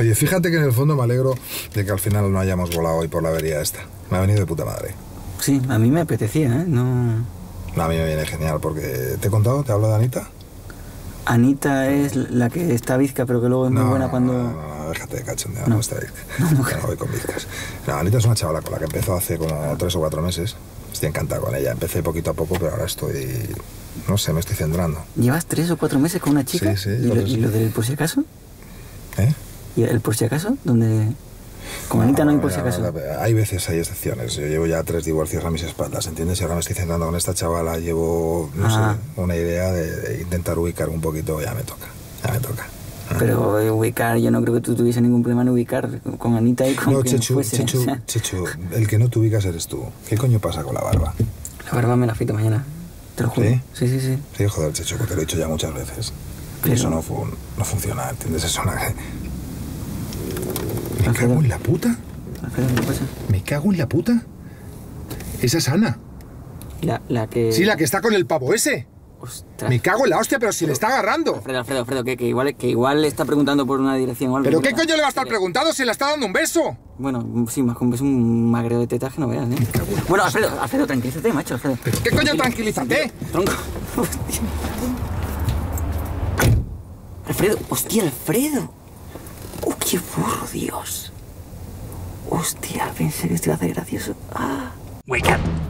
Oye, fíjate que en el fondo me alegro de que al final no hayamos volado hoy por la avería esta. Me ha venido de puta madre. Sí, a mí me apetecía, ¿eh? No... No, a mí me viene genial porque... ¿Te he contado? ¿Te hablo de Anita? Anita es la que está bizca, pero que luego es muy No, buena no, cuando... No, no, no, déjate de cachondeo, No. no, está bien. No, voy con bizcas. No, Anita es una chavala con la que empezó hace como tres o cuatro meses. Estoy encantado con ella. Empecé poquito a poco, pero ahora estoy... No sé, me estoy centrando. ¿Llevas tres o cuatro meses con una chica? Sí, sí, ¿Y lo, y lo del por si acaso? ¿Eh? ¿Y el por si acaso? ¿Dónde...? Con Anita no hay por si acaso. Hay veces, hay excepciones. Yo llevo ya tres divorcios a mis espaldas, ¿entiendes? Y ahora me estoy centrando con esta chavala. Llevo, no Ah. sé, una idea de, intentar ubicar un poquito. Ya me toca, ya me toca. Pero eh, ubicar, yo no creo que tú tuviese ningún problema en ubicar con Anita y con No, quien fuese. Sea, Chechu, el que no te ubicas eres tú. ¿Qué coño pasa con la barba? la barba me la afeito mañana. Te lo juro. ¿Sí? Sí, sí, sí. Sí, joder, Chechu, que te lo he dicho ya muchas veces. Pero- eso no, no funciona, ¿entiendes? Eso no... Me cago en la puta. Alfredo, ¿qué pasa? Me cago en la puta. Esa es Ana. La, la que... Sí, la que está con el pavo ese. Ostras. Me cago en la hostia, pero si le está agarrando. Alfredo, Alfredo, Alfredo, que, que igual, que igual le está preguntando por una dirección o algo. ¿Pero qué coño le va a estar preguntando si le está dando un beso? Bueno, sí, más con es un magreo de tetas que no veas, ¿eh? Bueno, Alfredo, Alfredo, tranquilízate, macho, Alfredo. ¿Qué coño tranquilízate? Tronco. Hostia. Alfredo, hostia, Alfredo. Qué burro, Dios. Hostia, pensé que esto iba a hacer gracioso. Ah. Wake up.